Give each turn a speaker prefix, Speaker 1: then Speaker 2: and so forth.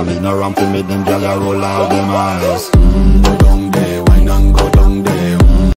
Speaker 1: Girl, in a ramp to make them gyal roll out them eyes. mm,